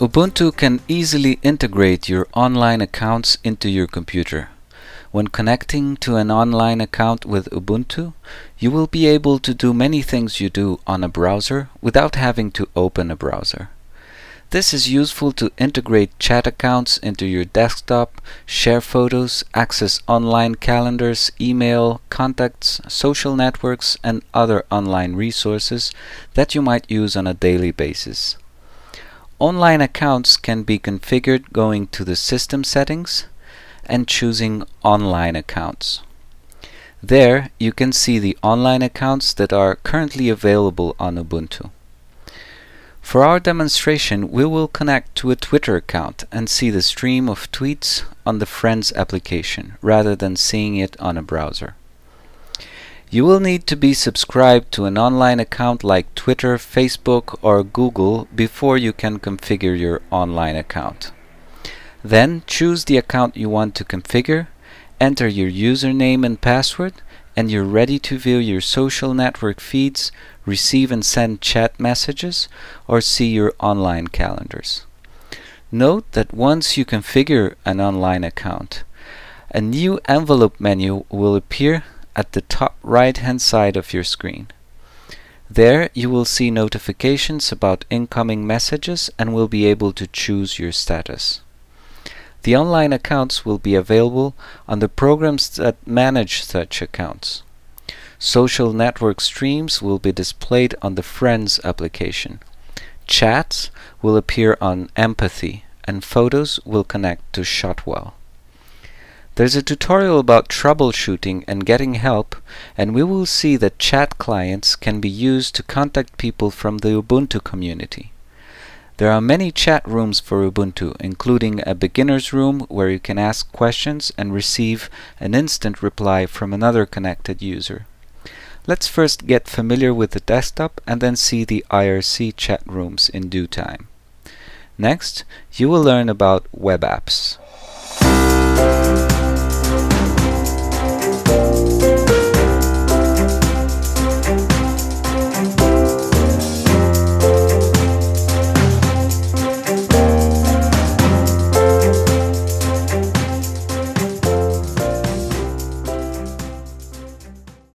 Ubuntu can easily integrate your online accounts into your computer. When connecting to an online account with Ubuntu, you will be able to do many things you do on a browser without having to open a browser. This is useful to integrate chat accounts into your desktop, share photos, access online calendars, email, contacts, social networks, and other online resources that you might use on a daily basis. Online accounts can be configured going to the System settings and choosing Online accounts. There you can see the online accounts that are currently available on Ubuntu. For our demonstration, we will connect to a Twitter account and see the stream of tweets on the Friends application, rather than seeing it on a browser. You will need to be subscribed to an online account like Twitter, Facebook or Google before you can configure your online account. Then choose the account you want to configure, enter your username and password, and you're ready to view your social network feeds, receive and send chat messages, or see your online calendars. Note that once you configure an online account, a new envelope menu will appear at the top right hand side of your screen. There you will see notifications about incoming messages and will be able to choose your status. The online accounts will be available on the programs that manage such accounts. Social network streams will be displayed on the Friends application. Chats will appear on Empathy and photos will connect to Shotwell. There's a tutorial about troubleshooting and getting help, and we will see that chat clients can be used to contact people from the Ubuntu community. There are many chat rooms for Ubuntu, including a beginner's room where you can ask questions and receive an instant reply from another connected user. Let's first get familiar with the desktop and then see the IRC chat rooms in due time. Next, you will learn about web apps.